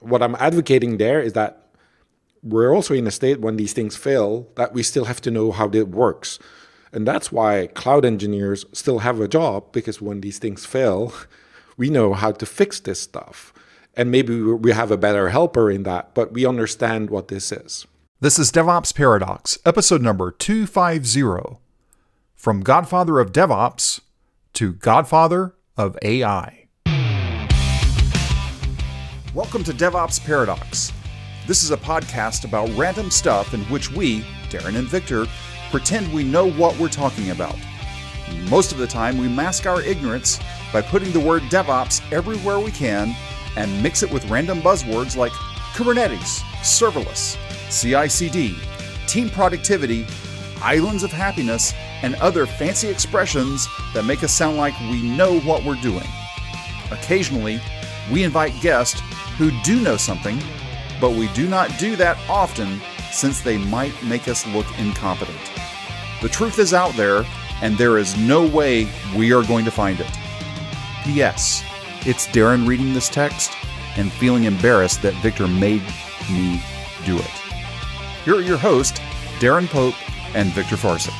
What I'm advocating there is that we're also in a state when these things fail that we still have to know how it works. And that's why cloud engineers still have a job because when these things fail, we know how to fix this stuff. And maybe we have a better helper in that, but we understand what this is. This is DevOps Paradox, episode number 250. From Godfather of DevOps to Godfather of AI. Welcome to DevOps Paradox. This is a podcast about random stuff in which we, Darin and Viktor, pretend we know what we're talking about. Most of the time, we mask our ignorance by putting the word DevOps everywhere we can and mix it with random buzzwords like Kubernetes, serverless, CI CD, team productivity, islands of happiness, and other fancy expressions that make us sound like we know what we're doing. Occasionally, we invite guests who do know something, but we do not do that often since they might make us look incompetent. The truth is out there, and there is no way we are going to find it. P.S. It's Darin reading this text and feeling embarrassed that Viktor made me do it. Here are your hosts, Darin Pope and Viktor Farcic.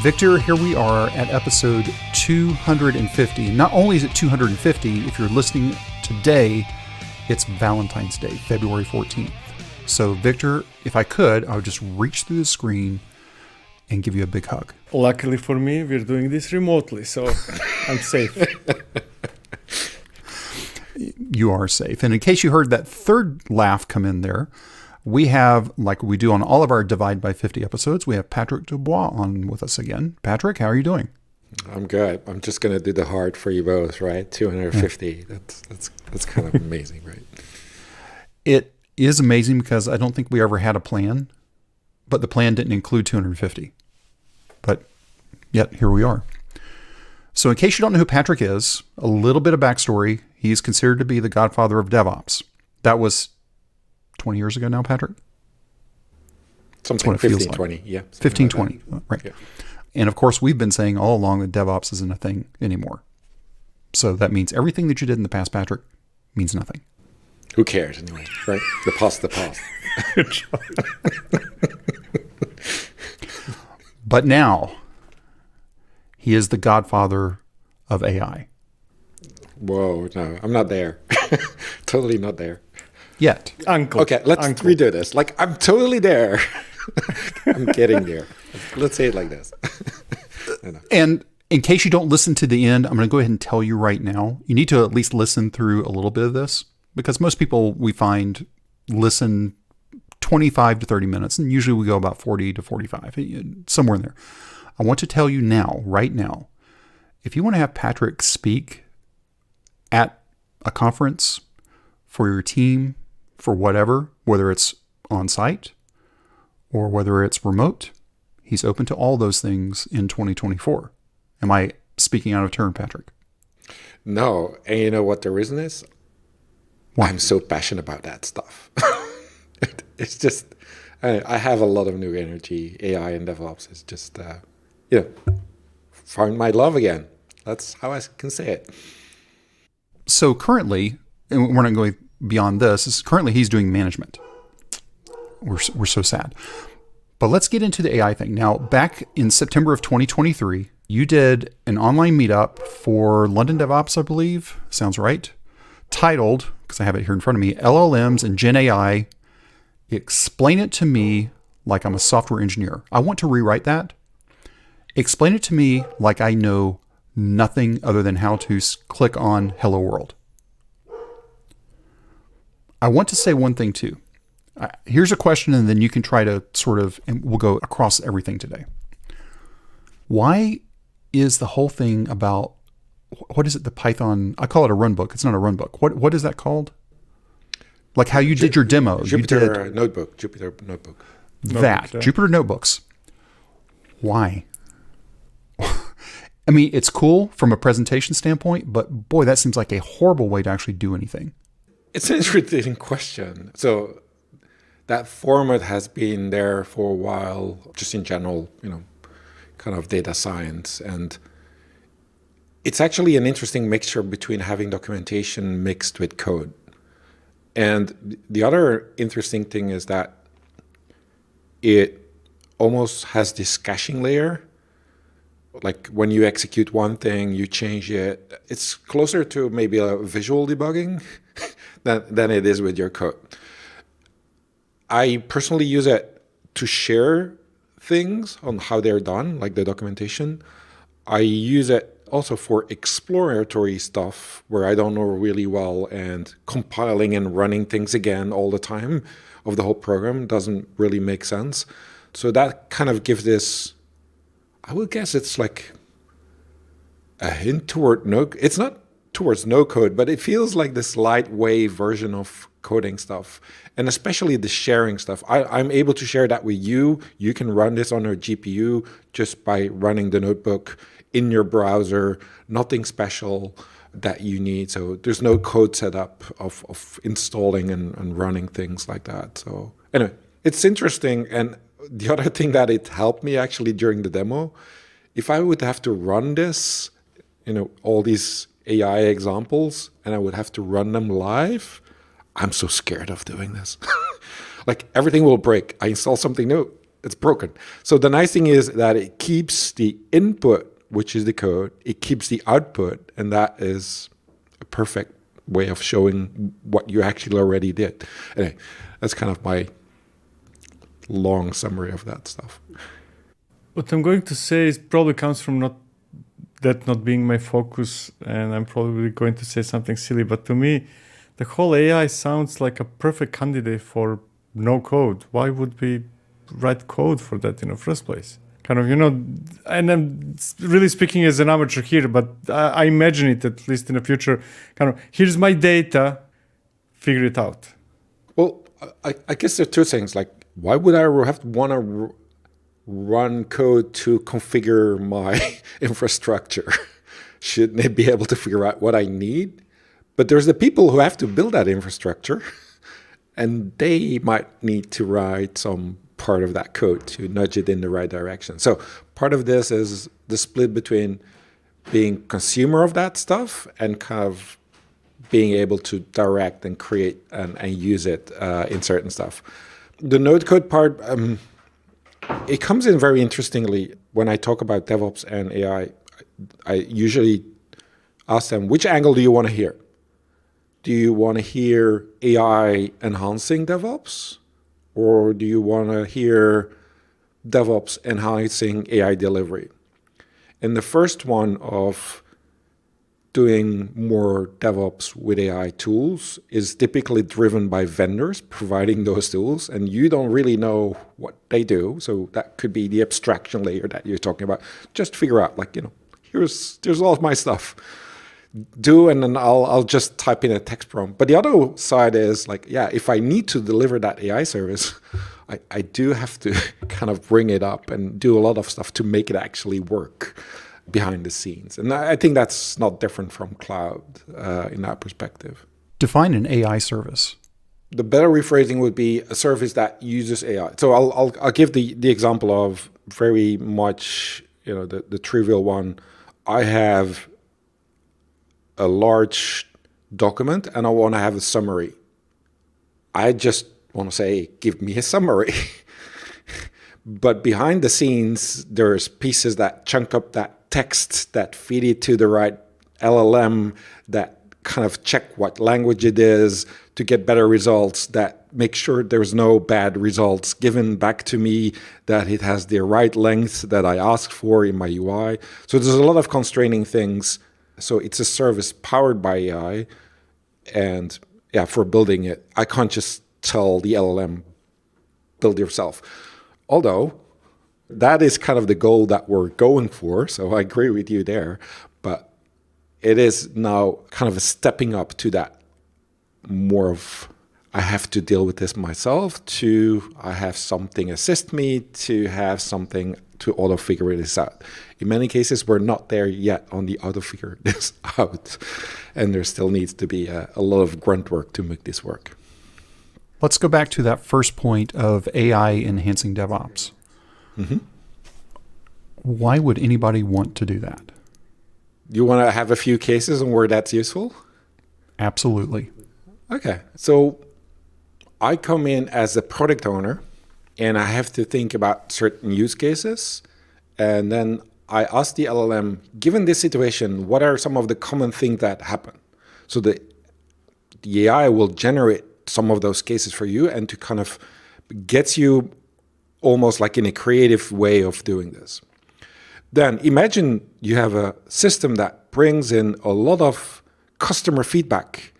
Viktor, here we are at episode 250. Not only is it 250, if you're listening today, it's Valentine's Day, February 14th. So, Viktor, if I could, I would just reach through the screen and give you a big hug. Luckily for me, we're doing this remotely, so I'm safe. You are safe. And in case you heard that third laugh come in there, we have, like we do on all of our Divide by 50 episodes, we have Patrick Debois on with us again. Patrick, how are you doing? I'm good. I'm just gonna do the hard for you both, right? 250. Yeah. That's that's that's kind of amazing, right? It is amazing because I don't think we ever had a plan, but the plan didn't include 250. But yet here we are. So, in case you don't know who Patrick is, a little bit of backstory. He's considered to be the godfather of DevOps. That was 20 years ago now, Patrick? Something 15, like. 20, yeah. 15, like 20, right. Yeah. And of course, we've been saying all along that DevOps isn't a thing anymore. So that means everything that you did in the past, Patrick, means nothing. Who cares anyway, right? The past, the past. but now, he is the godfather of AI. Whoa, no, I'm not there. totally not there. Yet. Uncle. Okay, let's Uncle. redo this. Like, I'm totally there. I'm getting there. Let's say it like this. and in case you don't listen to the end, I'm going to go ahead and tell you right now. You need to at least listen through a little bit of this because most people we find listen 25 to 30 minutes, and usually we go about 40 to 45, eh, eh, somewhere in there. I want to tell you now, right now, if you want to have Patrick speak at a conference for your team, for whatever, whether it's on site or whether it's remote, he's open to all those things in 2024. Am I speaking out of turn, Patrick? No. And you know what the reason is? Why? I'm so passionate about that stuff. it's just, I, I, have a lot of new energy. AI and DevOps is just, uh, you know, found my love again. That's how I can say it. So currently, and we're not going beyond this, is currently he's doing management. We're, we're so sad. But let's get into the AI thing. Now, back in September of 2023, you did an online meetup for London DevOps, I believe. Sounds right. Titled, because I have it here in front of me, LLMs and Gen AI. Explain it to me like I'm a software engineer. I want to rewrite that. Explain it to me like I know nothing other than how to click on Hello World. I want to say one thing too. Uh, here's a question, and then you can try to sort of, and we'll go across everything today. Why is the whole thing about what is it? The Python? I call it a runbook. It's not a runbook. What what is that called? Like how you Ju- did your demo. Jupyter you did, notebook. Jupyter notebook. That yeah. Jupyter notebooks. Why? I mean, it's cool from a presentation standpoint, but boy, that seems like a horrible way to actually do anything. It's an interesting question. So that format has been there for a while, just in general, you know, kind of data science. And it's actually an interesting mixture between having documentation mixed with code. And the other interesting thing is that it almost has this caching layer. Like when you execute one thing, you change it. It's closer to maybe a visual debugging than, than it is with your code. I personally use it to share things on how they're done, like the documentation. I use it also for exploratory stuff where I don't know really well and compiling and running things again all the time of the whole program doesn't really make sense. So that kind of gives this, I would guess it's like a hint toward no, it's not towards no code, but it feels like this lightweight version of coding stuff and especially the sharing stuff. I, am able to share that with you. You can run this on your GPU just by running the notebook in your browser, nothing special that you need. So there's no code setup of, of installing and, and running things like that. So anyway, it's interesting. And the other thing that it helped me actually during the demo, if I would have to run this, you know, all these AI examples and I would have to run them live, I'm so scared of doing this. like everything will break. I install something new, it's broken. So the nice thing is that it keeps the input which is the code. It keeps the output, and that is a perfect way of showing what you actually already did. Anyway, that's kind of my long summary of that stuff. What I'm going to say is probably comes from not that not being my focus, and I'm probably going to say something silly, but to me, the whole AI sounds like a perfect candidate for no code. Why would we write code for that in the first place? kind of you know and i'm really speaking as an amateur here but I, imagine it at least in the future kind of here's my data figure it out well i, I guess there are two things like why would i have to want to run code to configure my infrastructure shouldn't it be able to figure out what i need but there's the people who have to build that infrastructure and they might need to write some part of that code to nudge it in the right direction. So part of this is the split between being consumer of that stuff and kind of being able to direct and create and, and use it uh, in certain stuff. The no code part, um, it comes in very interestingly when I talk about DevOps and AI. I usually ask them, which angle do you want to hear? Do you want to hear AI enhancing DevOps? or do you want to hear DevOps enhancing AI delivery? And the first one of doing more DevOps with AI tools is typically driven by vendors providing those tools, and you don't really know what they do. So that could be the abstraction layer that you're talking about. Just figure out, like, you know, here's here's all of my stuff do and then I'll I'll just type in a text prompt. But the other side is like, yeah, if I need to deliver that AI service, I, I do have to kind of bring it up and do a lot of stuff to make it actually work behind the scenes. And I think that's not different from cloud uh, in that perspective. Define an AI service. The better rephrasing would be a service that uses AI. So I'll I'll, I'll give the the example of very much you know the the trivial one. I have a large document and I want to have a summary. I just want to say, give me a summary. but behind the scenes, there's pieces that chunk up that text, that feed it to the right LLM, that kind of check what language it is to get better results, that make sure there's no bad results given back to me, that it has the right length that I asked for in my UI. So there's a lot of constraining things so it's a service powered by AI, and yeah, for building it, I can't just tell the LLM build yourself. Although that is kind of the goal that we're going for, so I agree with you there. But it is now kind of a stepping up to that more of I have to deal with this myself to I have something assist me to have something to auto figure this out. In many cases, we're not there yet on the auto figure this out, and there still needs to be a, a lot of grunt work to make this work. Let's go back to that first point of AI enhancing DevOps. Mm-hmm. Why would anybody want to do that? You want to have a few cases on where that's useful? Absolutely. Okay. So I come in as a product owner and I have to think about certain use cases. And then I ask the LLM, given this situation, what are some of the common things that happen? So the, the AI will generate some of those cases for you and to kind of gets you almost like in a creative way of doing this. Then imagine you have a system that brings in a lot of customer feedback.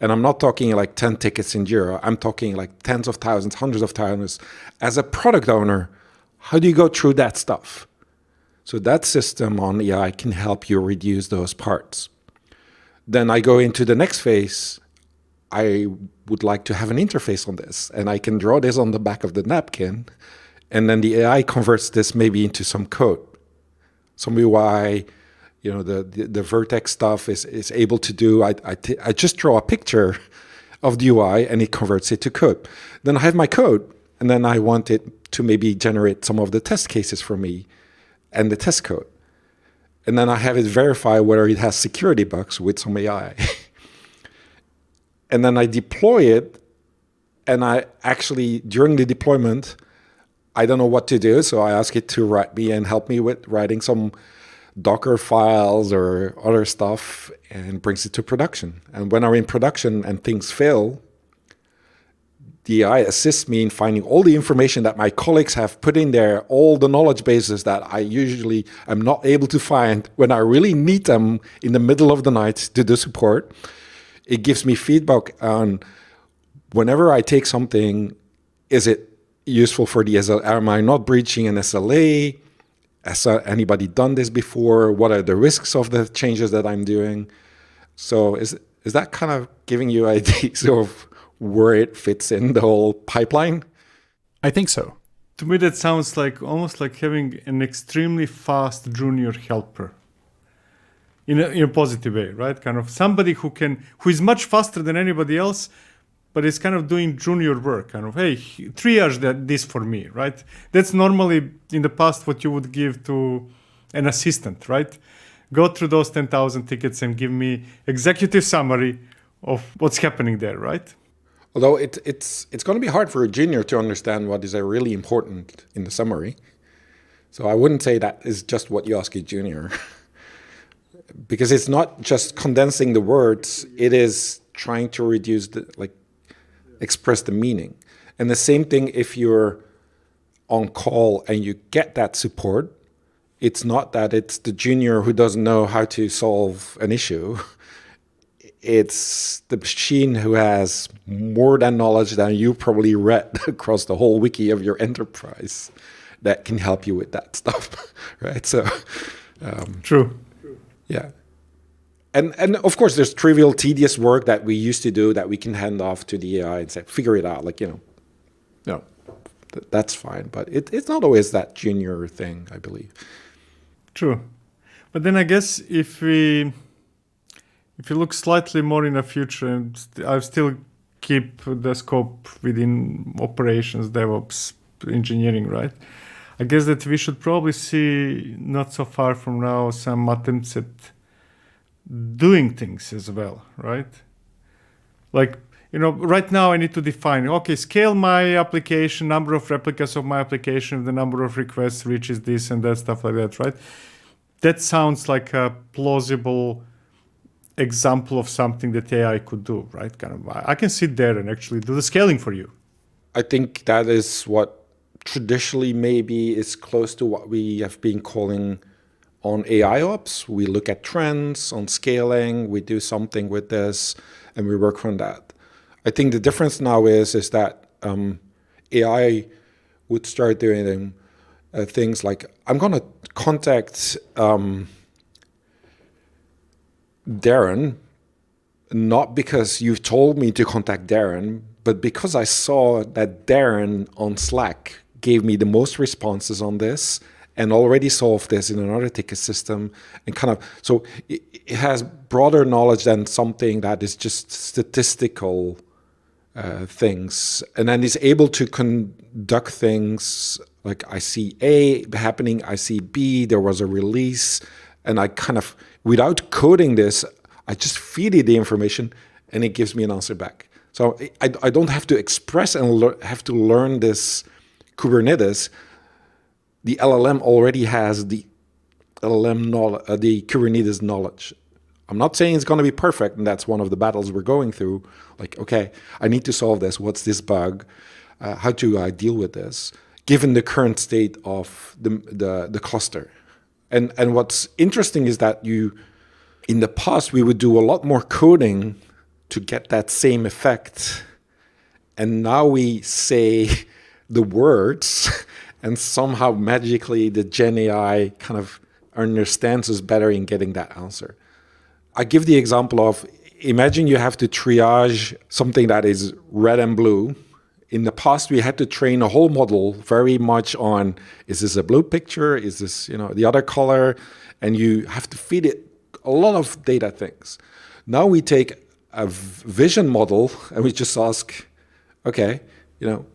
And I'm not talking like 10 tickets in Jira. I'm talking like tens of thousands, hundreds of thousands. As a product owner, how do you go through that stuff? So that system on AI can help you reduce those parts. Then I go into the next phase. I would like to have an interface on this, and I can draw this on the back of the napkin, and then the AI converts this maybe into some code, some UI. You know, the the, the Vertex stuff is is able to do. I I, I just draw a picture of the UI, and it converts it to code. Then I have my code, and then I want it to maybe generate some of the test cases for me, and the test code. And then I have it verify whether it has security bugs with some AI. and then I deploy it. And I actually, during the deployment, I don't know what to do. So I ask it to write me and help me with writing some Docker files or other stuff and brings it to production. And when I'm in production and things fail, the AI assists me in finding all the information that my colleagues have put in there, all the knowledge bases that I usually am not able to find when I really need them in the middle of the night to do support it gives me feedback on whenever I take something, is it useful for the SLA? Am I not breaching an SLA? Has uh, anybody done this before? What are the risks of the changes that I'm doing? So is is that kind of giving you ideas of where it fits in the whole pipeline? I think so. To me, that sounds like almost like having an extremely fast junior helper in a, in a positive way, right? Kind of somebody who can, who is much faster than anybody else, but it's kind of doing junior work, kind of, hey, triage that this for me, right? That's normally in the past what you would give to an assistant, right? Go through those 10,000 tickets and give me executive summary of what's happening there, right? Although it, it's it's going to be hard for a junior to understand what is really important in the summary. So I wouldn't say that is just what you ask a junior. because it's not just condensing the words it is trying to reduce the like express the meaning. And the same thing if you're on call and you get that support it's not that it's the junior who doesn't know how to solve an issue. It's the machine who has more than knowledge than you probably read across the whole wiki of your enterprise that can help you with that stuff right? So um, true. yeah. And and of course there's trivial tedious work that we used to do that we can hand off to the AI and say figure it out like you know know th that's fine but it, it's not always that junior thing I believe. True. But then I guess if we if you look slightly more in the future and I still keep the scope within operations DevOps engineering right I guess that we should probably see not so far from now some attempts at doing things as well, right? Like, you know, right now I need to define, okay, scale my application, number of replicas of my application, the number of requests reaches this and that, stuff like that, right? That sounds like a plausible example of something that AI could do, right? Kind of, I can sit there and actually do the scaling for you. I think that is what traditionally maybe is close to what we have been calling on AI ops. We look at trends on scaling, we do something with this, and we work on that. I think the difference now is is that um, AI would start doing uh, things like I'm going to contact um, Darin, not because you've told me to contact Darin, but because I saw that Darin on Slack gave me the most responses on this and already solved this in another ticket system and kind of so it, it has broader knowledge than something that is just statistical uh, things and then is able to conduct things like I see A happening, I see B, there was a release, and I kind of, without coding this, I just feed it the information and it gives me an answer back. So I, I don't have to express and have to learn this Kubernetes. The LLM already has the LLM knowledge, uh, the Kubernetes knowledge. I'm not saying it's going to be perfect, and that's one of the battles we're going through. Like, okay, I need to solve this. What's this bug? Uh, how do I deal with this, given the current state of the, the the cluster? And and what's interesting is that you, in the past, we would do a lot more coding to get that same effect, and now we say the words, and somehow magically the Gen AI kind of understands us better in getting that answer. I give the example of imagine you have to triage something that is red and blue. In the past, we had to train a whole model very much on is this a blue picture? Is this you know the other color? And you have to feed it a lot of data things. Now we take a vision model and we just ask, okay, you know,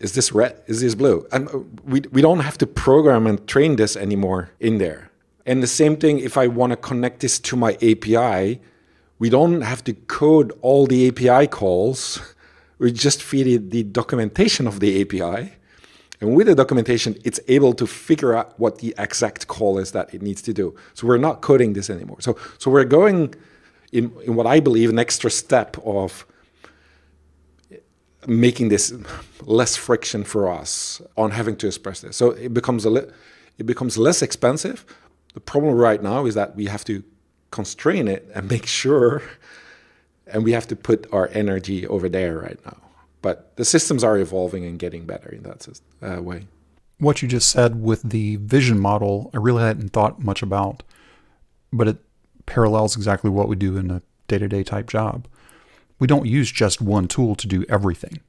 is this red? Is this blue? And uh, we, we don't have to program and train this anymore in there. And the same thing if I want to connect this to my API, we don't have to code all the API calls. We just feed it the documentation of the API. And with the documentation, it's able to figure out what the exact call is that it needs to do. So we're not coding this anymore. So, so we're going in, in what I believe an extra step of making this less friction for us on having to express this. So it becomes a li- it becomes less expensive. The problem right now is that we have to constrain it and make sure, and we have to put our energy over there right now. But the systems are evolving and getting better in that uh, way. What you just said with the vision model, I really hadn't thought much about, but it parallels exactly what we do in a day to day type job we don't use just one tool to do everything.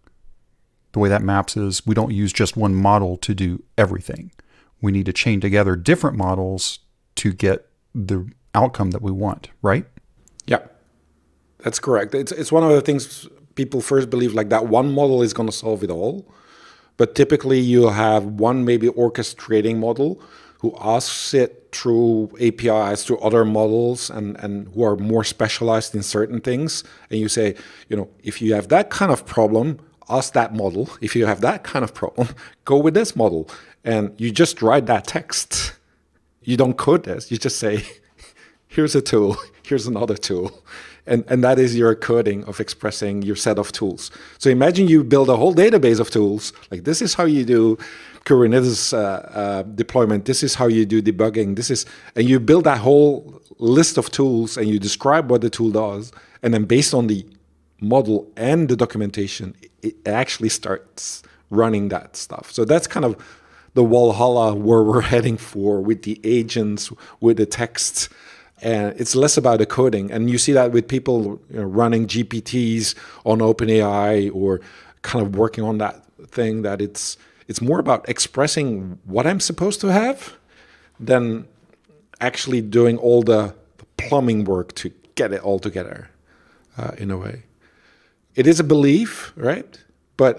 The way that maps is we don't use just one model to do everything. We need to chain together different models to get the outcome that we want, right? Yeah, that's correct. It's, it's one of the things people first believe like that one model is going to solve it all. But typically, you have one maybe orchestrating model who asks it through APIs to other models and, and who are more specialized in certain things. And you say, you know, if you have that kind of problem, ask that model. If you have that kind of problem, go with this model. And you just write that text. You don't code this. You just say, here's a tool, here's another tool. And, and that is your coding of expressing your set of tools. So imagine you build a whole database of tools. Like this is how you do Kubernetes uh, uh, deployment. This is how you do debugging. This is, and you build that whole list of tools and you describe what the tool does. And then based on the model and the documentation, it actually starts running that stuff. So that's kind of the Valhalla where we're heading for with the agents, with the text. And it's less about the coding. And you see that with people you know, running GPTs on OpenAI or kind of working on that thing that it's it's more about expressing what I'm supposed to have than actually doing all the plumbing work to get it all together uh, in a way. It is a belief, right? But,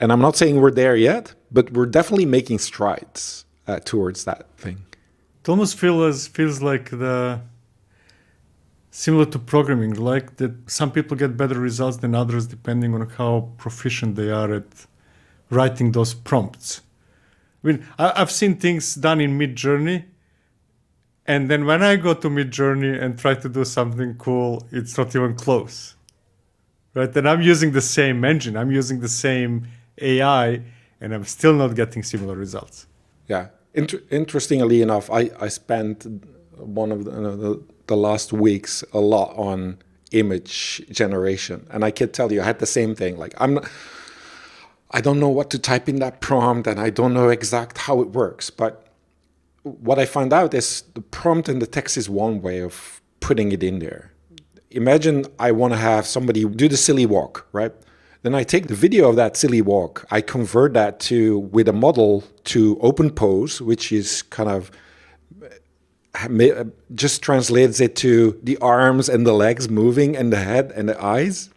and I'm not saying we're there yet, but we're definitely making strides uh, towards that thing. It almost feels feels like the similar to programming, like that some people get better results than others depending on how proficient they are at writing those prompts. I mean, I, have seen things done in Midjourney, and then when I go to Midjourney and try to do something cool, it's not even close. Right? And I'm using the same engine, I'm using the same AI, and I'm still not getting similar results. Yeah. Inter- interestingly enough, I, I spent one of the, uh, the, the last weeks a lot on image generation. And I can tell you, I had the same thing. Like, I'm not I don't know what to type in that prompt and I don't know exact how it works. But what I found out is the prompt and the text is one way of putting it in there. Imagine I want to have somebody do the silly walk, right? Then I take the video of that silly walk, I convert that to with a model to OpenPose, which is kind of just translates it to the arms and the legs moving and the head and the eyes.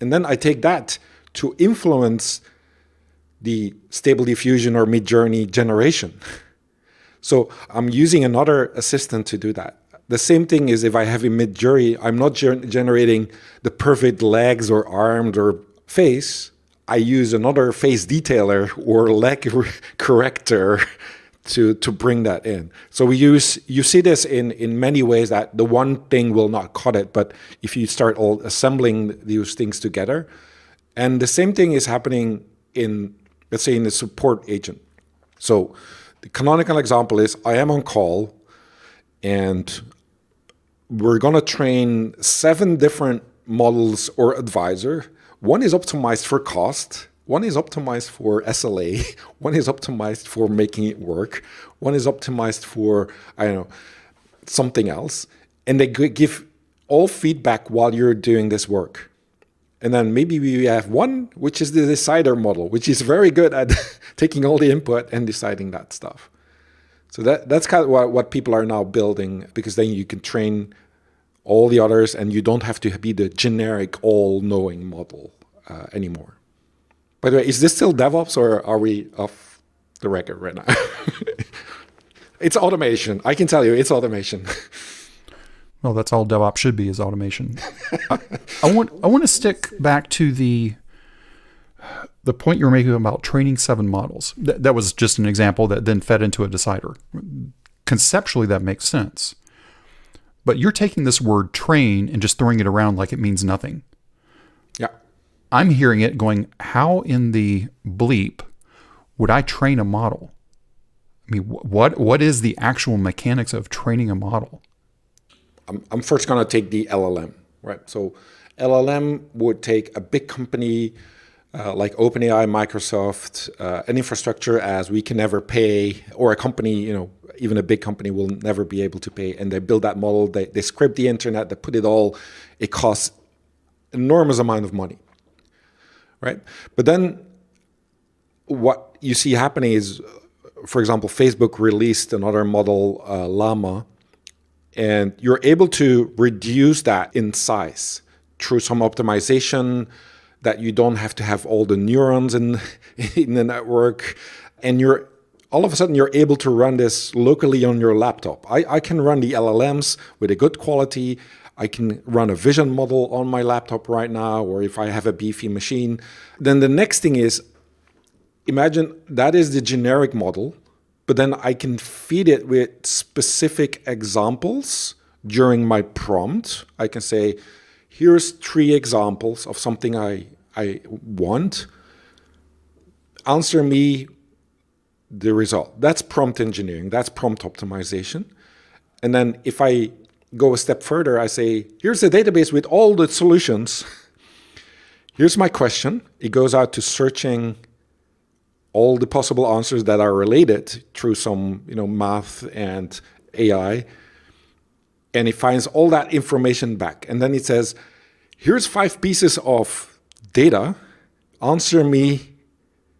And then I take that to influence the stable diffusion or Midjourney generation. So I'm using another assistant to do that. The same thing is if I have a Midjourney, I'm not generating the perfect legs or arms or face. I use another face detailer or leg corrector to to bring that in. So we use you see this in in many ways that the one thing will not cut it, but if you start all assembling these things together, and the same thing is happening in let's say in the support agent. So the canonical example is I am on call and we're going to train seven different models or advisor. One is optimized for cost one is optimized for SLA, one is optimized for making it work, one is optimized for, I don't know, something else. And they give all feedback while you're doing this work. And then maybe we have one, which is the decider model, which is very good at taking all the input and deciding that stuff. So that, that's kind of what, what people are now building because then you can train all the others and you don't have to be the generic all knowing model uh, anymore. By the way, is this still DevOps or are we off the record right now? it's automation. I can tell you, it's automation. well, that's all DevOps should be is automation. I, I, want I want to stick back to the the point you were making about training seven models. Th- that was just an example that then fed into a decider. Conceptually, that makes sense. But you're taking this word train and just throwing it around like it means nothing. Yeah. I'm hearing it going, how in the bleep would I train a model? I mean, what what is the actual mechanics of training a model? I'm, I'm first going to take the LLM, right? So, LLM would take a big company uh, like OpenAI, Microsoft, uh, an infrastructure as we can never pay, or a company, you know, even a big company will never be able to pay. And they build that model, they, they script the internet, they put it all, it costs enormous amount of money right? But then what you see happening is, for example, Facebook released another model, uh, Llama, and you're able to reduce that in size through some optimization that you don't have to have all the neurons in, in the network. And you're all of a sudden you're able to run this locally on your laptop. I, I can run the LLMs with a good quality. I can run a vision model on my laptop right now, or if I have a beefy machine. Then the next thing is imagine that is the generic model, but then I can feed it with specific examples during my prompt. I can say, here's three examples of something I, I want. Answer me the result. That's prompt engineering, that's prompt optimization. And then if I go a step further, I say, here's a database with all the solutions. Here's my question. It goes out to searching all the possible answers that are related through some, you know, math and AI. And it finds all that information back. And then it says, here's five pieces of data. Answer me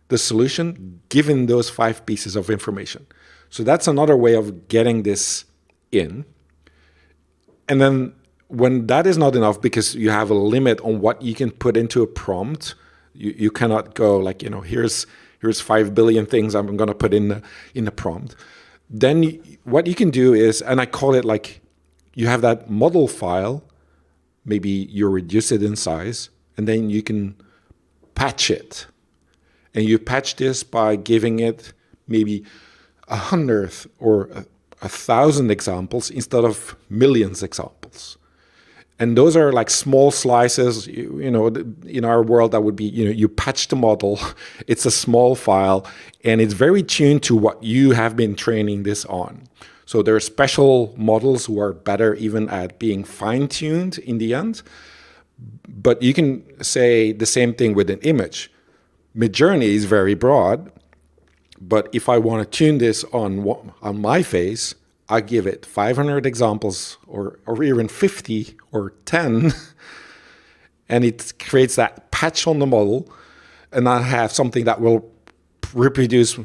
the solution given those five pieces of information. So that's another way of getting this in and then when that is not enough because you have a limit on what you can put into a prompt, you, you cannot go like, you know, here's here's five billion things I'm going to put in the, in the prompt. Then what you can do is, and I call it like, you have that model file, maybe you reduce it in size, and then you can patch it. And you patch this by giving it maybe a hundredth or a a thousand examples instead of millions examples and those are like small slices you, you, know in our world that would be you know you patch the model it's a small file and it's very tuned to what you have been training this on. So there are special models who are better even at being fine-tuned in the end. But you can say the same thing with an image. Midjourney is very broad but if I want to tune this on on my face, I give it 500 examples or, or even 50 or 10, and it creates that patch on the model, and I have something that will reproduce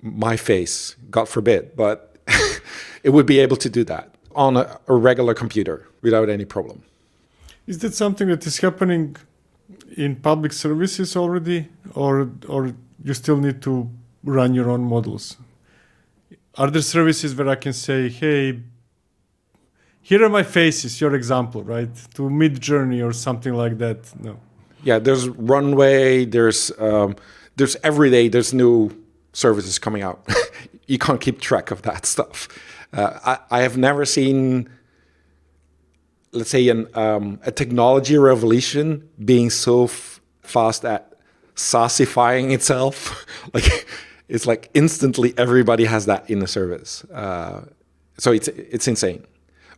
my face, God forbid, but it would be able to do that on a, a regular computer without any problem. Is that something that is happening in public services already, or or you still need to run your own models. Are there services where I can say, hey, here are my faces, your example, right? To Midjourney or something like that. No. Yeah, there's runway. There's um, there's every day. There's new services coming out. you can't keep track of that stuff. Uh, I, I have never seen, let's say, an, um, a technology revolution being so fast at saucifying itself. like it's like instantly everybody has that in the service. Uh, so it's it's insane.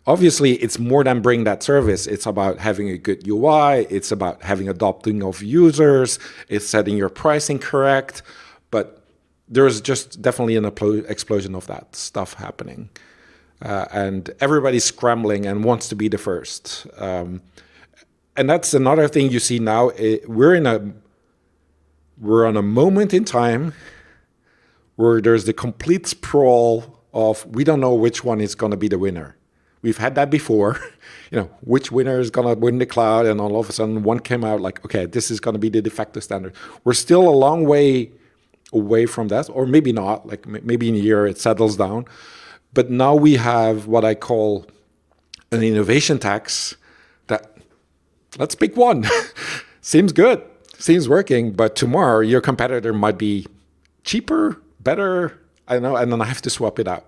Obviously, it's more than bring that service. It's about having a good UI. It's about having adopting of users. It's setting your pricing correct. But there's just definitely an explosion of that stuff happening. Uh, and everybody's scrambling and wants to be the first. Um, and that's another thing you see now. It, we're in a we're on a moment in time where there's the complete sprawl of we don't know which one is going to be the winner. We've had that before. you know, which winner is going to win the cloud, and all of a sudden one came out like, okay, this is going to be the de facto standard. We're still a long way away from that, or maybe not. Like maybe in a year it settles down. But now we have what I call an innovation tax that let's pick one. Seems good seems working, but tomorrow your competitor might be cheaper, better. I don't know, and then I have to swap it out.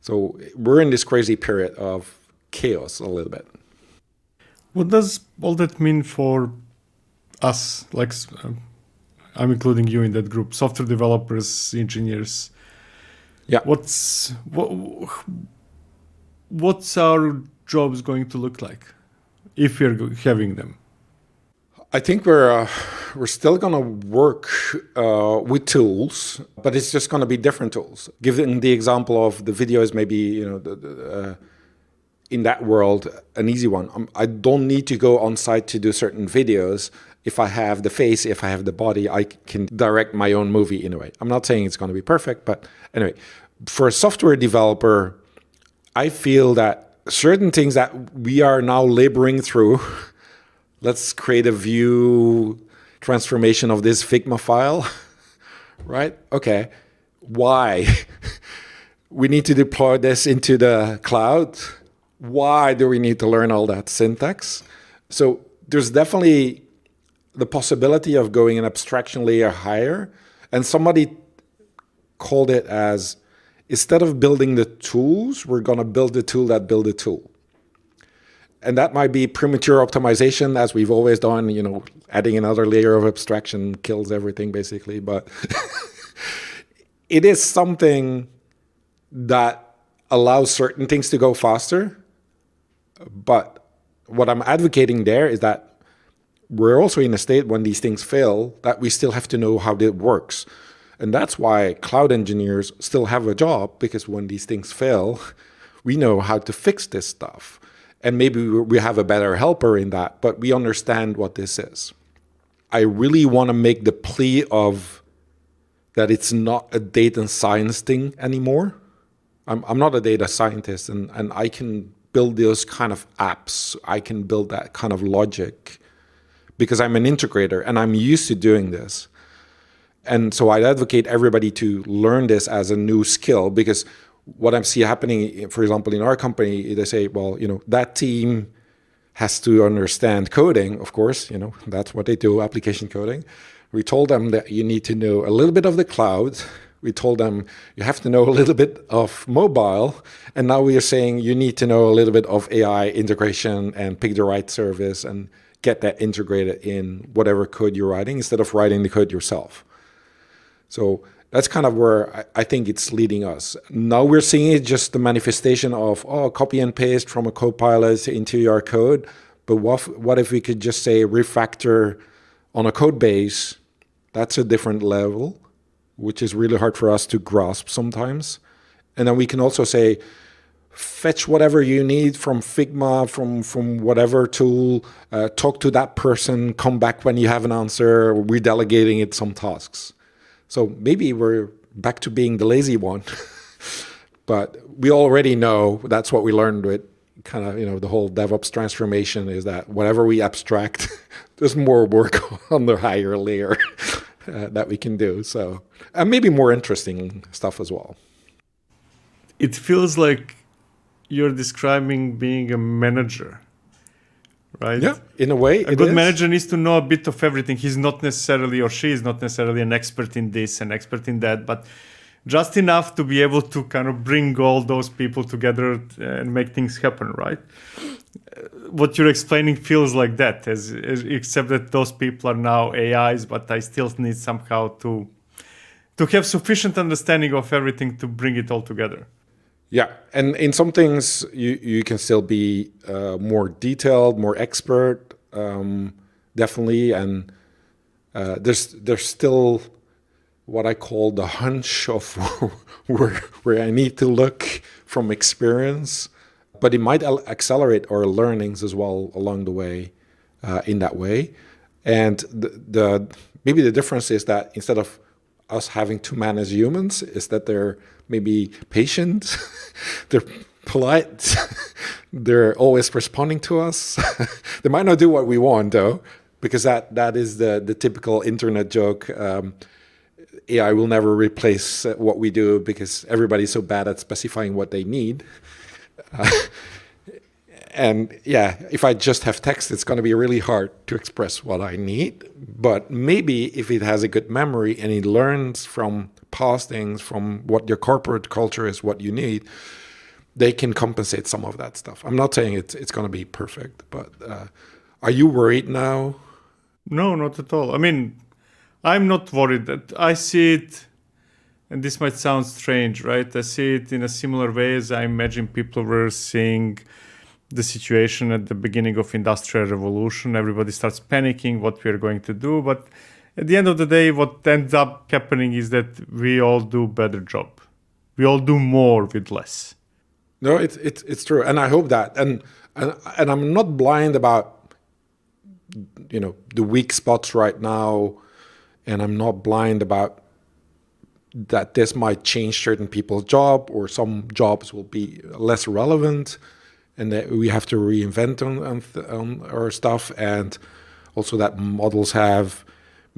So we're in this crazy period of chaos a little bit. What does all that mean for us? Like, um, I'm including you in that group: software developers, engineers. Yeah. What's what? What's our jobs going to look like if we're having them? I think we're uh, we're still going to work uh, with tools, but it's just going to be different tools. Given the example of the videos, maybe you know, the, the, uh, in that world, an easy one. Um, I don't need to go on site to do certain videos. If I have the face, if I have the body, I can direct my own movie in a way. I'm not saying it's going to be perfect, but anyway, for a software developer, I feel that certain things that we are now laboring through. let's create a view transformation of this Figma file, right? Okay, why? we need to deploy this into the cloud. Why do we need to learn all that syntax? So there's definitely the possibility of going an abstraction layer higher. And somebody called it as instead of building the tools, we're going to build the tool that build the tool and that might be premature optimization as we've always done you know adding another layer of abstraction kills everything basically but it is something that allows certain things to go faster but what i'm advocating there is that we're also in a state when these things fail that we still have to know how it works. And that's why cloud engineers still have a job because when these things fail we know how to fix this stuff and maybe we have a better helper in that, but we understand what this is. I really want to make the plea of that it's not a data science thing anymore. I'm, I'm not a data scientist, and, and I can build those kind of apps. I can build that kind of logic because I'm an integrator and I'm used to doing this. And so I advocate everybody to learn this as a new skill because what I see happening, for example, in our company, they say, well, you know, that team has to understand coding, of course, you know, that's what they do, application coding. We told them that you need to know a little bit of the cloud. We told them you have to know a little bit of mobile. And now we are saying you need to know a little bit of AI integration and pick the right service and get that integrated in whatever code you're writing instead of writing the code yourself. So that's kind of where I, I, think it's leading us. Now we're seeing it just the manifestation of oh, copy and paste from a copilot into your code. But what what if we could just say refactor on a code base? That's a different level, which is really hard for us to grasp sometimes. And then we can also say fetch whatever you need from Figma, from from whatever tool. Uh, talk to that person. Come back when you have an answer. We're delegating it some tasks. So maybe we're back to being the lazy one. but we already know that's what we learned with kind of, you know, the whole DevOps transformation is that whatever we abstract, there's more work on the higher layer uh, that we can do. So, and maybe more interesting stuff as well. It feels like you're describing being a manager, right? Yeah, in a way, a good is. manager needs to know a bit of everything. He's not necessarily, or she is not necessarily an expert in this, an expert in that, but just enough to be able to kind of bring all those people together uh, and make things happen, right? What you're explaining feels like that, as, as except that those people are now AIs, but I still need somehow to to have sufficient understanding of everything to bring it all together. Yeah, and in some things you you can still be uh, more detailed, more expert, um, definitely, and uh, there's there's still what I call the hunch of where where I need to look from experience, but it might accelerate our learnings as well along the way, uh, in that way, and the, the maybe the difference is that instead of us having to manage humans is that they're maybe patient, they're polite, they're always responding to us. they might not do what we want though, because that that is the the typical internet joke. Um, AI will never replace what we do because everybody's so bad at specifying what they need. Uh, and yeah, if I just have text, it's going to be really hard to express what I need. But maybe if it has a good memory and it learns from past things, from what your corporate culture is, what you need, they can compensate some of that stuff. I'm not saying it's it's going to be perfect, but uh, are you worried now? No, not at all. I mean, I'm not worried. That I see it, and this might sound strange, right? I see it in a similar way as I imagine people were seeing the situation at the beginning of industrial revolution. Everybody starts panicking what we are going to do but at the end of the day what ends up happening is that we all do better job. We all do more with less. No it's it's, it's true and i hope that and, and and i'm not blind about you know the weak spots right now and i'm not blind about that this might change certain people's job or some jobs will be less relevant and that we have to reinvent on, on, on our stuff, and also that models have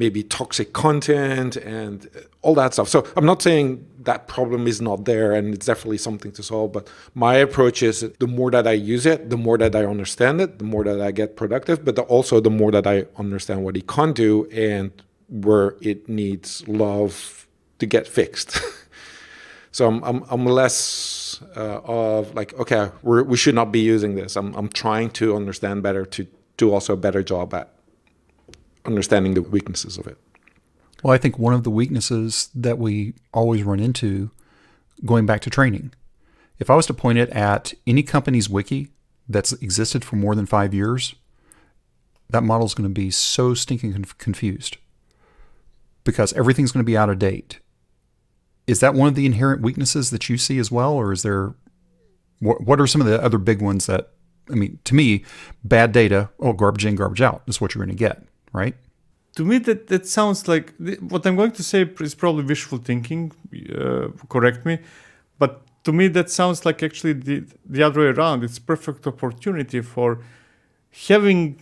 maybe toxic content and all that stuff. So I'm not saying that problem is not there and it's definitely something to solve, but my approach is the more that I use it, the more that I understand it, the more that I get productive, but also the more that I understand what it can't do and where it needs love to get fixed. so I'm, I'm, I'm less uh, of like, okay, we're, we should not be using this. I'm, I'm trying to understand better to do also a better job at understanding the weaknesses of it. Well, I think one of the weaknesses that we always run into, going back to training, if I was to point it at any company's wiki that's existed for more than five years, that model is going to be so stinking confused because everything's going to be out of date is that one of the inherent weaknesses that you see as well, or is there? What, what are some of the other big ones that? I mean, to me, bad data, oh, garbage in, garbage out is what you're going to get, right? To me, that that sounds like what I'm going to say is probably wishful thinking. Uh, correct me, but to me, that sounds like actually the the other way around. It's perfect opportunity for having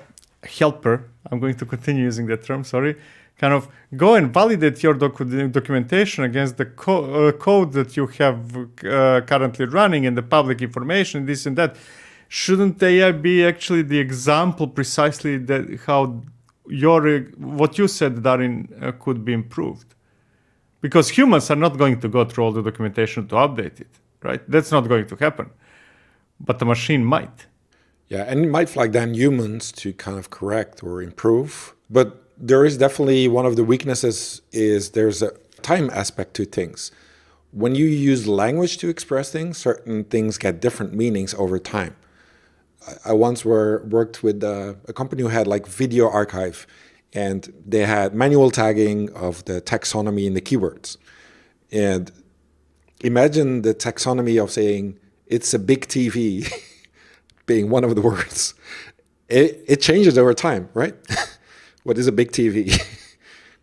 helper. I'm going to continue using that term. Sorry, kind of go and validate your docu- documentation against the co- uh, code that you have uh, currently running and the public information, this and that. Shouldn't AI be actually the example precisely that how your what you said, Darin, uh, could be improved? Because humans are not going to go through all the documentation to update it, right? That's not going to happen, but the machine might. Yeah, and it might flag down humans to kind of correct or improve, but there is definitely one of the weaknesses is there's a time aspect to things. When you use language to express things, certain things get different meanings over time. I once were worked with a, a company who had like video archive and they had manual tagging of the taxonomy in the keywords. And imagine the taxonomy of saying it's a big TV being one of the words. It, it changes over time, right? what is a big TV?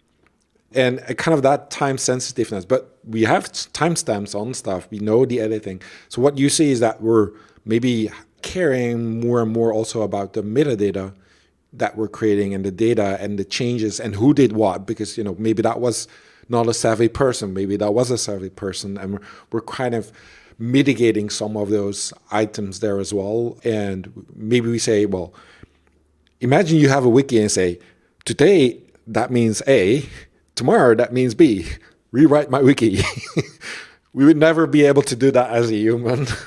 and kind of that time sensitiveness. But we have timestamps on stuff. We know the editing. So what you see is that we're maybe caring more and more also about the metadata that we're creating and the data and the changes and who did what because you know maybe that was not a savvy person maybe that was a savvy person and we're, we're kind of mitigating some of those items there as well. And maybe we say, well, imagine you have a wiki and say, today that means A, tomorrow that means B. Rewrite my wiki. we would never be able to do that as a human.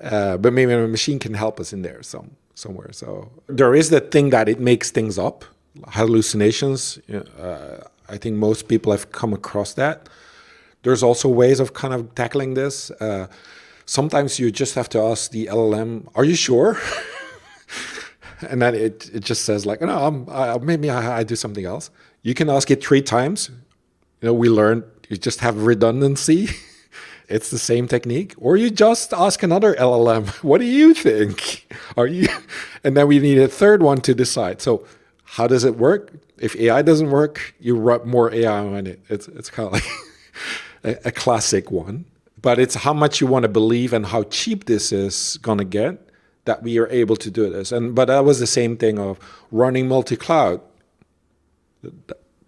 Uh, but maybe a machine can help us in there some somewhere. So there is that thing that it makes things up, hallucinations. Uh, I think most people have come across that. There's also ways of kind of tackling this. Uh, sometimes you just have to ask the LLM, "Are you sure?" and then it, it just says like, "No, I'm, I, maybe I, I do something else." You can ask it three times. You know, we learned you just have redundancy. it's the same technique. Or you just ask another LLM, "What do you think?" Are you? And then we need a third one to decide. So, how does it work? If AI doesn't work, you rub more AI on it. It's it's kind of like a, a classic one. But it's how much you want to believe and how cheap this is gonna get that we are able to do this. And but that was the same thing of running multi-cloud. You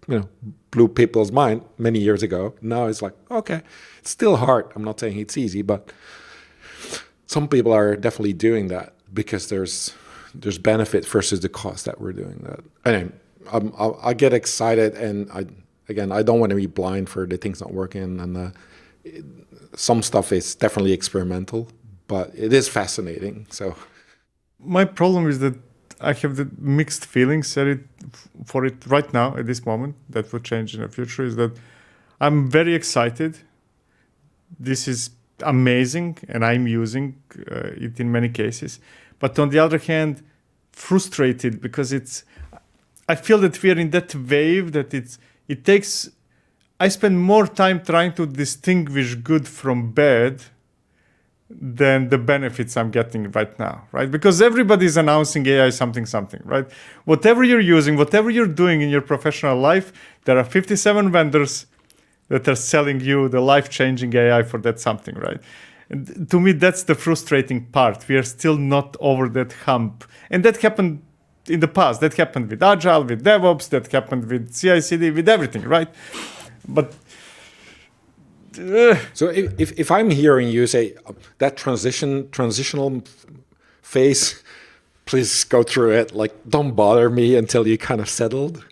know, blew people's mind many years ago. Now it's like, okay, it's still hard. I'm not saying it's easy, but some people are definitely doing that because there's there's benefit versus the cost that we're doing that. Anyway, I'm, I get excited, and I again, I don't want to be blind for the things not working, and uh, it, some stuff is definitely experimental, but it is fascinating. So my problem is that I have the mixed feelings it, for it right now at this moment. That will change in the future. Is that I'm very excited. This is amazing, and I'm using uh, it in many cases. But on the other hand, frustrated because it's. I feel that we are in that wave that it's. It takes. I spend more time trying to distinguish good from bad than the benefits I'm getting right now, right? Because everybody's announcing AI something, something, right? Whatever you're using, whatever you're doing in your professional life, there are 57 vendors that are selling you the life changing AI for that something, right? And to me, that's the frustrating part. We are still not over that hump. And that happened in the past. That happened with Agile, with DevOps, that happened with CI CD, with everything, right? But so if, if, if I'm hearing you say uh, that transition transitional phase, please go through it. Like, don't bother me until you kind of settled.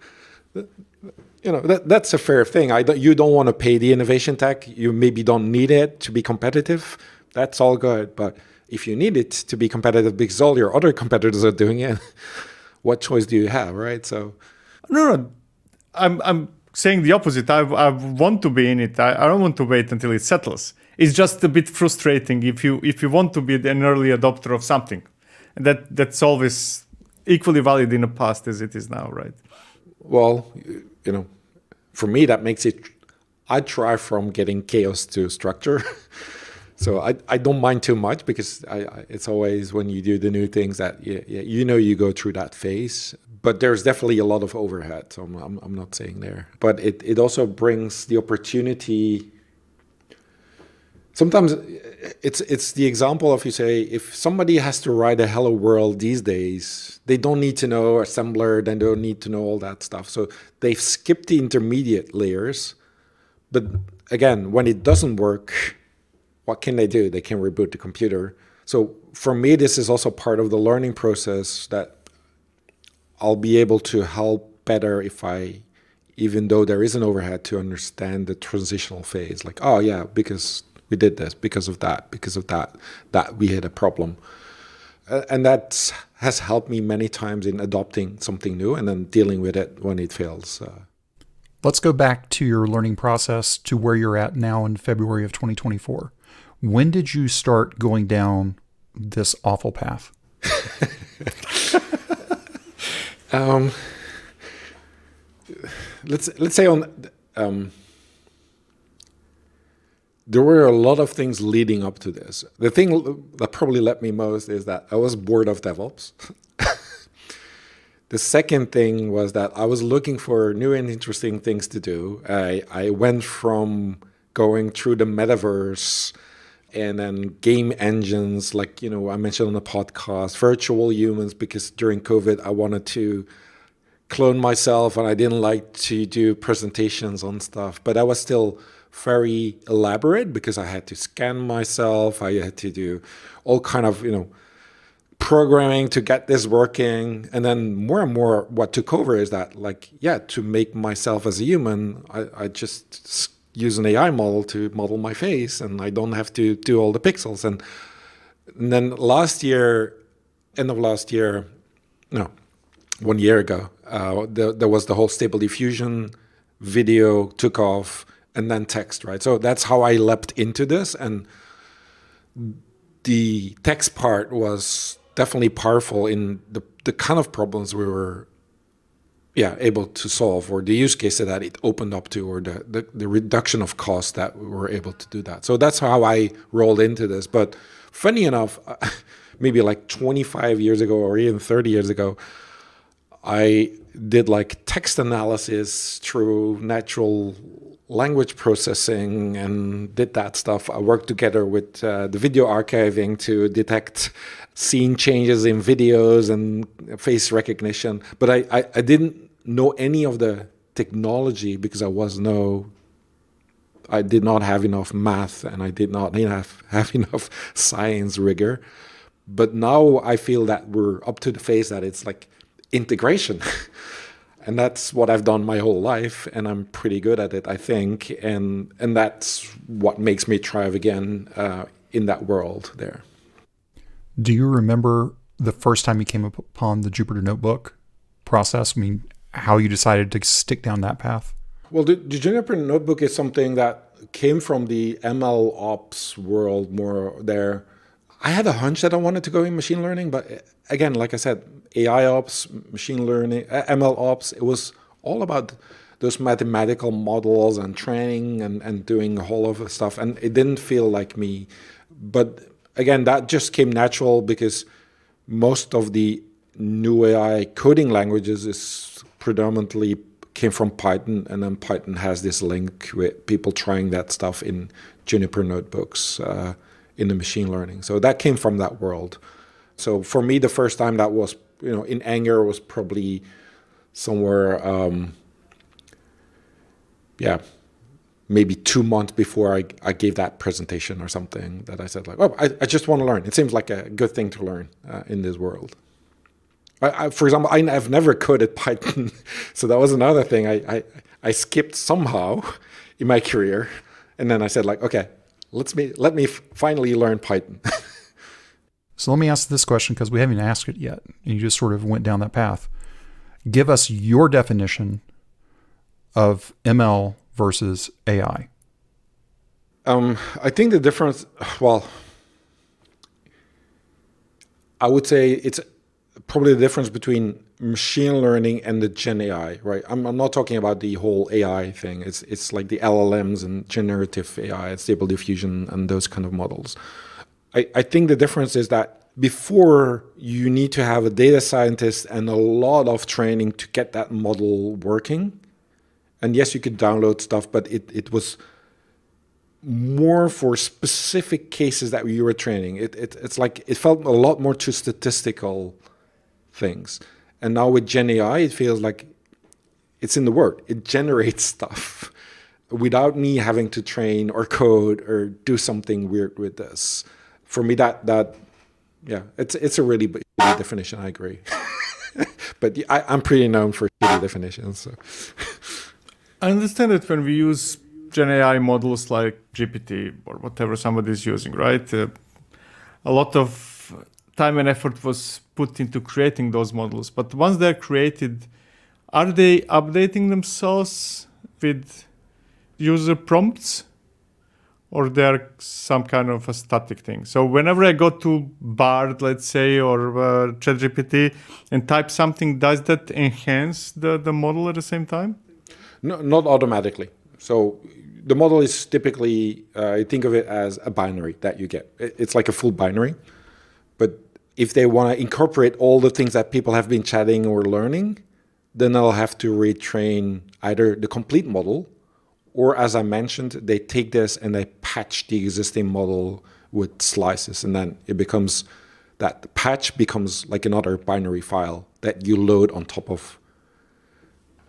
You know that that's a fair thing. I you don't want to pay the innovation tech. You maybe don't need it to be competitive. That's all good. But if you need it to be competitive because all your other competitors are doing it, what choice do you have, right? So, no, no, I'm I'm saying the opposite. I, I want to be in it. I, I don't want to wait until it settles. It's just a bit frustrating if you if you want to be an early adopter of something. That that's always equally valid in the past as it is now, right? Well, you know, for me that makes it. I try from getting chaos to structure. so I, I don't mind too much because I, I, it's always when you do the new things that you, you know you go through that phase but there's definitely a lot of overhead. So I'm, I'm, I'm, not saying there, but it, it also brings the opportunity. Sometimes it's it's the example of you say if somebody has to write a hello world these days, they don't need to know assembler, they don't need to know all that stuff. So they've skipped the intermediate layers. But again, when it doesn't work, what can they do? They can reboot the computer. So for me, this is also part of the learning process that I'll be able to help better if I, even though there is an overhead, to understand the transitional phase. Like, oh yeah, because we did this, because of that, because of that, that we had a problem, and that has helped me many times in adopting something new and then dealing with it when it fails. Uh, Let's go back to your learning process to where you're at now in February of 2024. When did you start going down this awful path? Um, let's let's say on um, there were a lot of things leading up to this. The thing that probably led me most is that I was bored of DevOps. the second thing was that I was looking for new and interesting things to do. I I went from going through the metaverse and then game engines like you know i mentioned on the podcast virtual humans because during covid i wanted to clone myself and i didn't like to do presentations on stuff but i was still very elaborate because I had to scan myself. I had to do all kind of you know programming to get this working and then more and more what took over is that like yeah to make myself as a human i, I just use an ai model to model my face and i don't have to do all the pixels. And, and then last year end of last year no one year ago uh, the, there was the whole stable diffusion video took off and then text right? So that's how i leapt into this. And the text part was definitely powerful in the, the kind of problems we were yeah able to solve or the use case that it opened up to or the, the, the reduction of cost that we were able to do that so that's how i rolled into this but funny enough maybe like 25 years ago or even 30 years ago i did like text analysis through natural language processing and did that stuff. I worked together with uh, the video archiving to detect scene changes in videos and face recognition. But I, I, I didn't know any of the technology because I was no I did not have enough math and I did not have, have enough science rigor. But now I feel that we're up to the phase that it's like integration. and that's what I've done my whole life, and I'm pretty good at it, I think, and and that's what makes me thrive again uh, in that world there. Do you remember the first time you came upon the Jupyter Notebook process? I mean, how you decided to stick down that path? Well, the, the Jupyter Notebook is something that came from the ML ops world more there. I had a hunch that I wanted to go in machine learning, but again, like I said, AI ops, machine learning, uh, ML ops, it was all about those mathematical models and training and, and doing a whole of stuff. And it didn't feel like me. But again, that just came natural because most of the new AI coding languages is predominantly came from Python, and then Python has this link with people trying that stuff in Jupyter notebooks uh, in the machine learning. So that came from that world. So for me, the first time that was, you know, in anger was probably somewhere, um, yeah, maybe two months before I, I gave that presentation or something that I said like, oh, I, I just want to learn. It seems like a good thing to learn uh, in this world. I, I, for example, I, have never coded Python, so that was another thing I, I, I skipped somehow in my career, and then I said like, okay, let's me let me finally learn Python. So let me ask this question because we haven't asked it yet. And you just sort of went down that path. Give us your definition of ML versus AI. Um, I think the difference, well, I would say it's probably the difference between machine learning and the Gen AI, right? I'm, I'm, not talking about the whole AI thing. It's it's like the LLMs and generative AI, stable diffusion, and those kind of models. I, I think the difference is that before you need to have a data scientist and a lot of training to get that model working. And yes, you could download stuff, but it, it was more for specific cases that you were training. It, it, it's like it felt a lot more to statistical things. And now with Gen AI, it feels like it's in the word. It generates stuff without me having to train or code or do something weird with this for me that that yeah it's it's a really shitty definition i agree but I, i'm pretty known for shitty definitions so i understand that when we use gen ai models like gpt or whatever somebody is using right uh, a lot of time and effort was put into creating those models but once they're created are they updating themselves with user prompts or they're some kind of a static thing. So whenever I go to Bard, let's say, or uh, ChatGPT and type something, does that enhance the, the model at the same time? No, not automatically. So the model is typically, uh, think of it as a binary that you get. It's like a full binary. But if they want to incorporate all the things that people have been chatting or learning, then they'll have to retrain either the complete model or as I mentioned, they take this and they patch the existing model with slices, and then it becomes that patch becomes like another binary file that you load on top of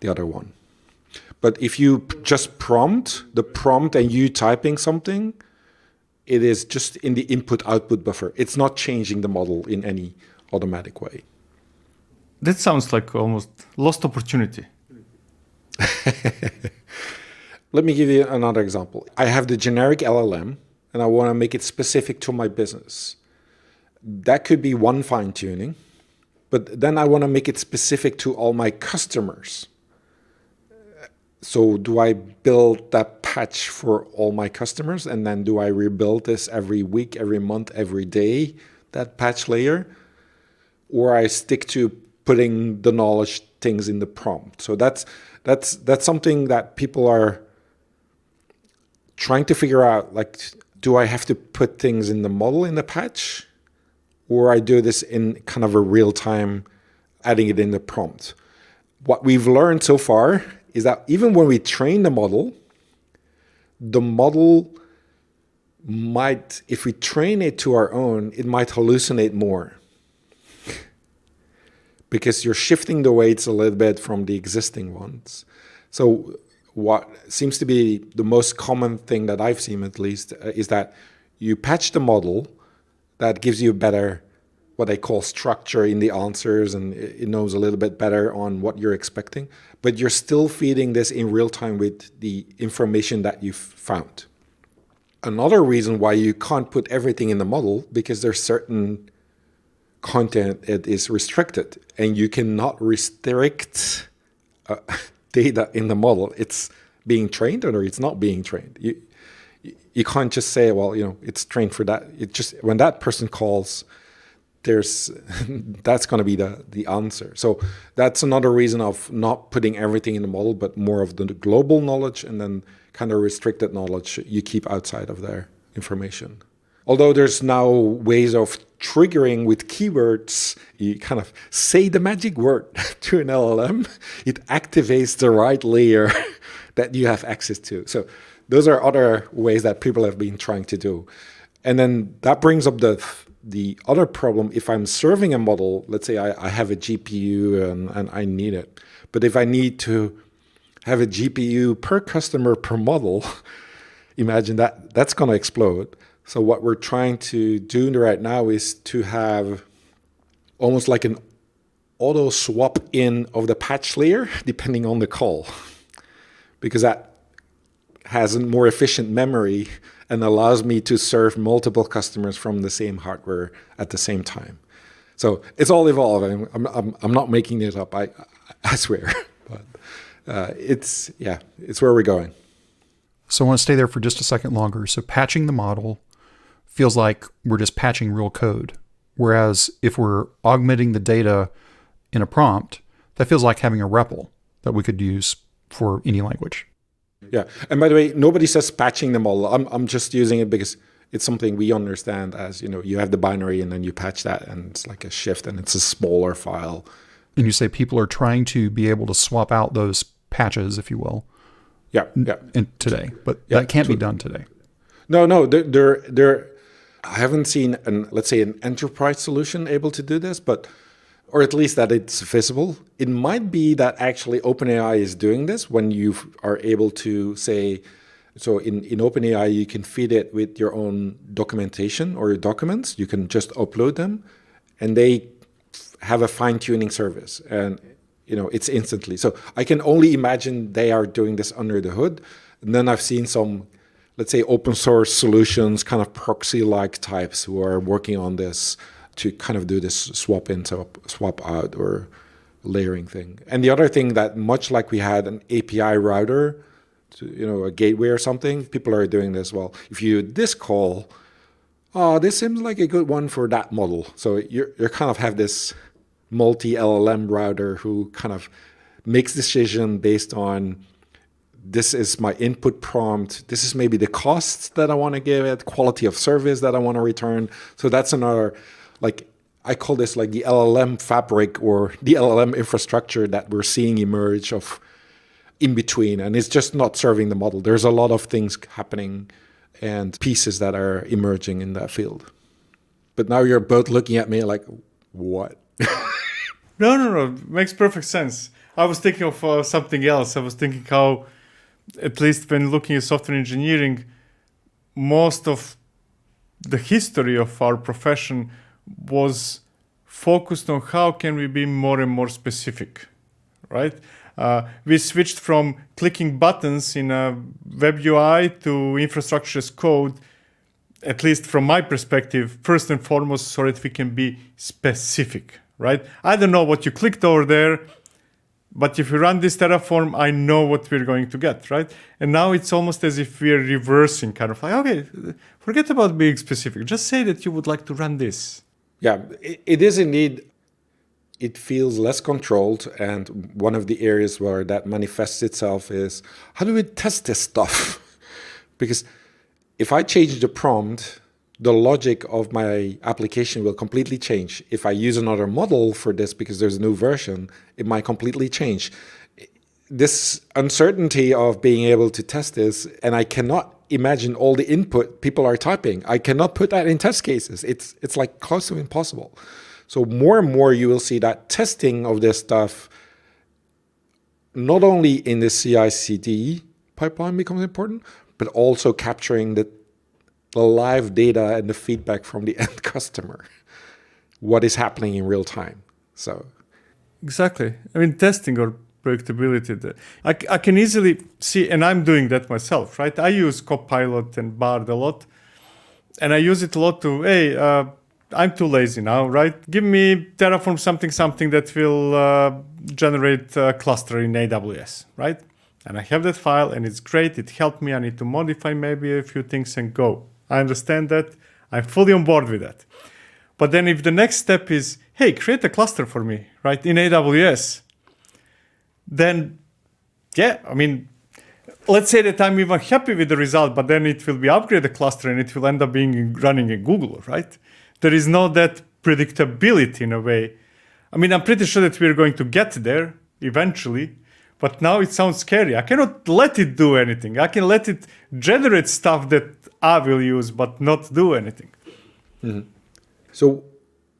the other one. But if you just prompt the prompt and you typing something, it is just in the input output buffer. It's not changing the model in any automatic way. That sounds like almost lost opportunity. Let me give you another example. I have the generic LLM and I want to make it specific to my business. That could be one fine tuning, but then I want to make it specific to all my customers. So, do I build that patch for all my customers and then do I rebuild this every week, every month, every day, that patch layer? Or I stick to putting the knowledge things in the prompt. So that's that's that's something that people are trying to figure out like do I have to put things in the model in the patch or I do this in kind of a real time adding it in the prompt. What we've learned so far is that even when we train the model, the model might, if we train it to our own, it might hallucinate more because you're shifting the weights a little bit from the existing ones. So, what seems to be the most common thing that I've seen, at least, uh, is that you patch the model that gives you a better what they call structure in the answers and it knows a little bit better on what you're expecting. But you're still feeding this in real time with the information that you've found. Another reason why you can't put everything in the model because there's certain content that is restricted and you cannot restrict uh, data in the model. It's being trained or it's not being trained. You you can't just say well you know it's trained for that. It just when that person calls there's that's going to be the the answer. So that's another reason of not putting everything in the model, but more of the global knowledge and then kind of restricted knowledge you keep outside of their information. Although there's now ways of triggering with keywords, you kind of say the magic word to an LLM, it activates the right layer that you have access to. So those are other ways that people have been trying to do. And then that brings up the the other problem, if I'm serving a model, let's say I, I have a GPU and, and I need it, but if I need to have a GPU per customer per model, imagine that that's going to explode. So what we're trying to do right now is to have almost like an auto swap in of the patch layer depending on the call, because that has a more efficient memory and allows me to serve multiple customers from the same hardware at the same time. So it's all evolving. I'm, I'm, I'm not making it up, I, I swear. but uh, it's, yeah, it's where we're going. So I want to stay there for just a second longer. So patching the model feels like we're just patching real code. Whereas if we're augmenting the data in a prompt, that feels like having a REPL that we could use for any language. Yeah. And by the way, nobody says patching the model. I'm, I'm just using it because it's something we understand as, you know, you have the binary and then you patch that and it's like a shift and it's a smaller file. And you say people are trying to be able to swap out those patches, if you will. Yeah. Yeah. In today, but yeah, that can't be done today. No, no, they're, they're, I haven't seen an, let's say an enterprise solution able to do this, but or at least that it's visible. It might be that actually OpenAI is doing this when you are able to say, so in, in OpenAI, you can feed it with your own documentation or your documents. You can just upload them and they have a fine tuning service and you know it's instantly. So I can only imagine they are doing this under the hood. And then I've seen some, let's say, open source solutions, kind of proxy like types who are working on this to kind of do this swap in, swap, out, or layering thing. And the other thing that, much like we had an API router, to, you know, a gateway or something, people are doing this. Well, if you this call, oh, this seems like a good one for that model. So you you kind of have this multi LLM router who kind of makes decision based on this is my input prompt. This is maybe the cost that I want to give it, quality of service that I want to return. So that's another like I call this like the LLM fabric or the LLM infrastructure that we're seeing emerge of in between. And it's just not serving the model. There's a lot of things happening and pieces that are emerging in that field. But now you're both looking at me like, what? no, no, no. Makes perfect sense. I was thinking of uh, something else. I was thinking how, at least when looking at software engineering, most of the history of our profession was focused on how can we be more and more specific, right? Uh, we switched from clicking buttons in a web UI to infrastructure as code, at least from my perspective, first and foremost, so that we can be specific, right? I don't know what you clicked over there, but if you run this Terraform, I know what we're going to get, right? And now it's almost as if we're reversing, kind of like, okay, forget about being specific. Just say that you would like to run this. Yeah, it, is indeed. It feels less controlled, and one of the areas where that manifests itself is how do we test this stuff? because if I change the prompt, the logic of my application will completely change. If I use another model for this because there's a new version, it might completely change. This uncertainty of being able to test this, and I cannot imagine all the input people are typing. I cannot put that in test cases. It's it's like close to impossible. So more and more you will see that testing of this stuff not only in the CI/CD pipeline becomes important, but also capturing the the live data and the feedback from the end customer. What is happening in real time. So exactly. I mean testing or predictability. I, I can easily see, and I'm doing that myself, right? I use Copilot and Bard a lot, and I use it a lot to, hey, uh, I'm too lazy now, right? Give me Terraform something, something that will uh, generate a cluster in AWS, right? And I have that file, and it's great. It helped me. I need to modify maybe a few things and go. I understand that. I'm fully on board with that. But then if the next step is, hey, create a cluster for me, right, in AWS, then yeah, I mean, let's say that I'm even happy with the result, but then it will be upgraded cluster and it will end up being running in Google, right? There is no that predictability in a way. I mean, I'm pretty sure that we're going to get there eventually, but now it sounds scary. I cannot let it do anything. I can let it generate stuff that I will use, but not do anything. Mm-hmm. So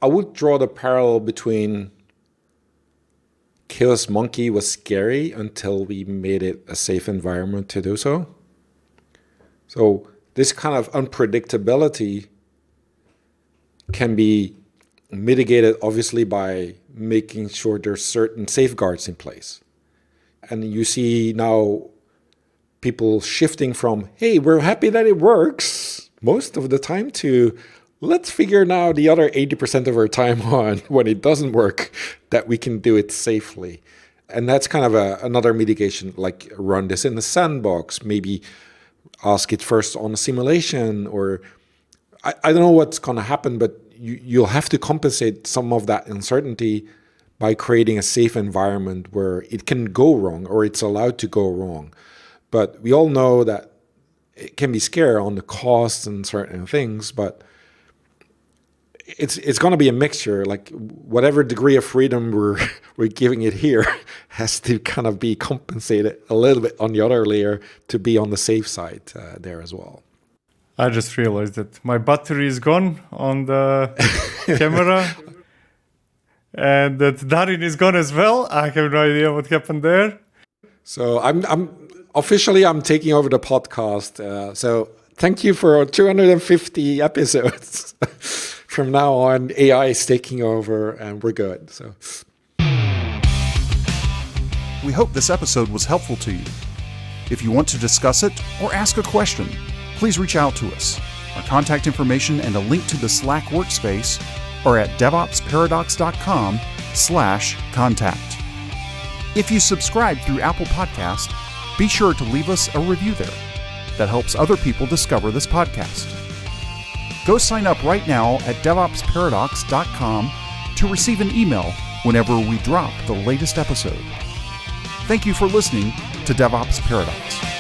I would draw the parallel between Chaos Monkey was scary until we made it a safe environment to do so. So this kind of unpredictability can be mitigated obviously by making sure there's certain safeguards in place. And you see now people shifting from, hey, we're happy that it works most of the time to let's figure now the other 80% of our time on when it doesn't work that we can do it safely. And that's kind of a, another mitigation, like run this in the sandbox, maybe ask it first on a simulation, or I, I don't know what's going to happen, but you, you'll have to compensate some of that uncertainty by creating a safe environment where it can go wrong or it's allowed to go wrong. But we all know that it can be scary on the costs and certain things, but it's it's going to be a mixture. Like whatever degree of freedom we're we're giving it here has to kind of be compensated a little bit on the other layer to be on the safe side uh, there as well. I just realized that my battery is gone on the camera, and that Darin is gone as well. I have no idea what happened there. So I'm I'm officially I'm taking over the podcast. Uh, so thank you for 250 episodes. From now on, AI is taking over and we're good. So. We hope this episode was helpful to you. If you want to discuss it or ask a question, please reach out to us. Our contact information and a link to the Slack workspace are at devopsparadox.com slash contact. If you subscribe through Apple Podcast, be sure to leave us a review there. That helps other people discover this podcast. Go sign up right now at devopsparadox.com to receive an email whenever we drop the latest episode. Thank you for listening to DevOps Paradox.